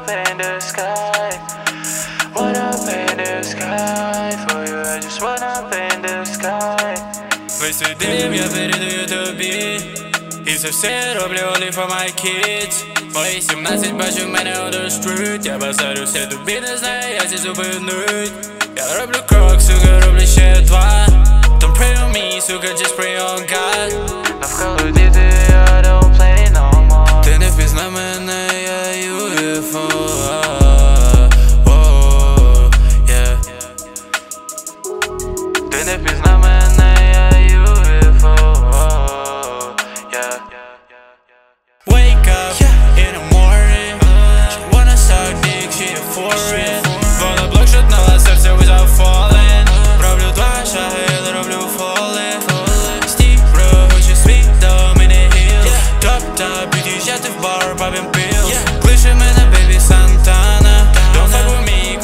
up in the sky? One up in the sky for you? I just one up in the sky. Весь свій дим я передаю тобі І це все роблю only for my kids Мої 17 бачу мене одоструть Я базарюся тобі не знаю, як зі зупинуть Я роблю крок, сука, роблю ще два Don't pray on me, сука, just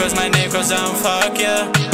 cause my name goes down, fuck yeah.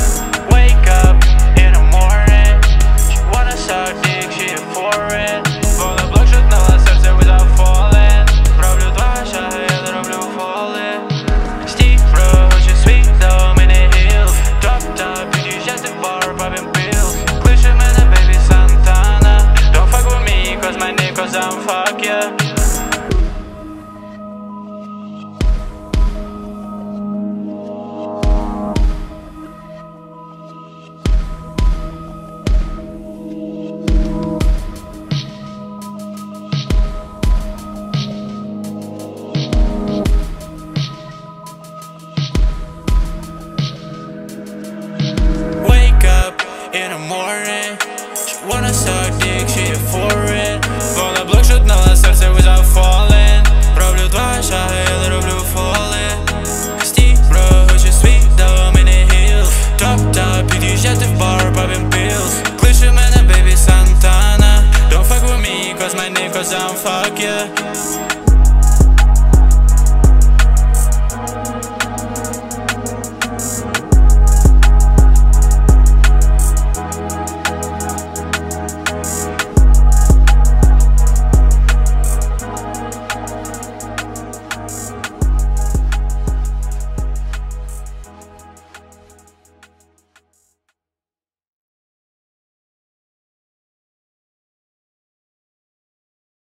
suck dick, she for it Вона блокшотнула серце without falling Роблю два шаги, але роблю фоли Стій, прохоче свій, до мене гіл Топ-топ, під'їжджати в бар, бабим пілс Кличе мене, бейбі, Сантана Don't fuck with me, cause my name, cause I'm fuck yeah